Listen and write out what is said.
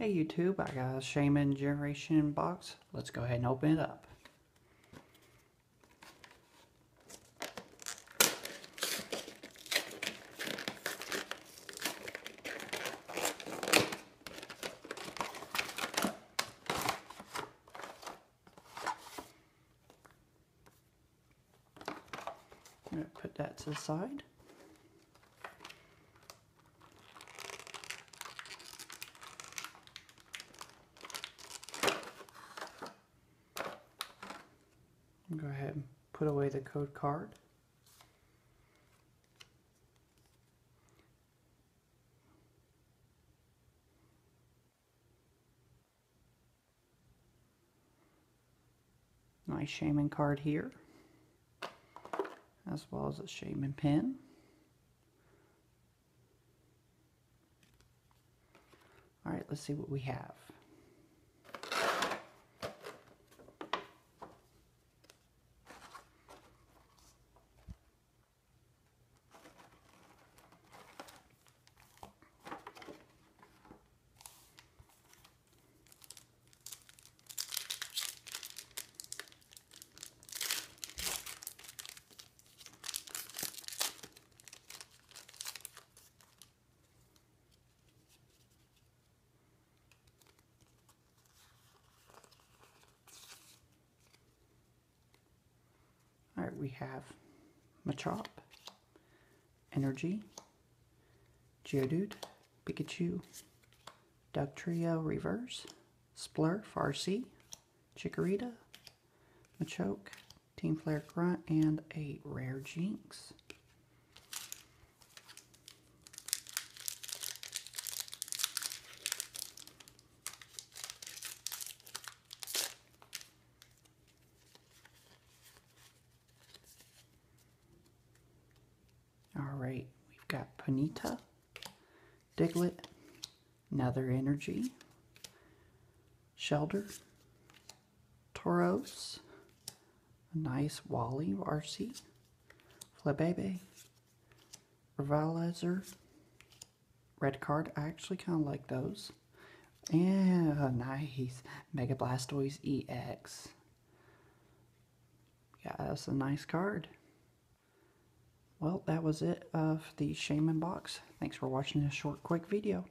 Hey YouTube, I got a Shaymin Generation box. Let's go ahead and open it up. I'm going to put that to the side. Go ahead and put away the code card. Nice Shaymin card here, as well as a Shaymin pin. All right, let's see what we have. We have Machop, Energy, Geodude, Pikachu, Dugtrio Reverse, Splur, Farsi, Chikorita, Machoke, Team Flare Grunt, and a Rare Jynx. Alright, we've got Panita, Diglett, Nether Energy, Shelter, Tauros, a nice Wally RC, Flabebe, Revitalizer, Red Card, I actually kind of like those. Yeah, nice. Mega Blastoise EX. Yeah, that's a nice card. Well, that was it of the Shaymin box. Thanks for watching this short, quick video.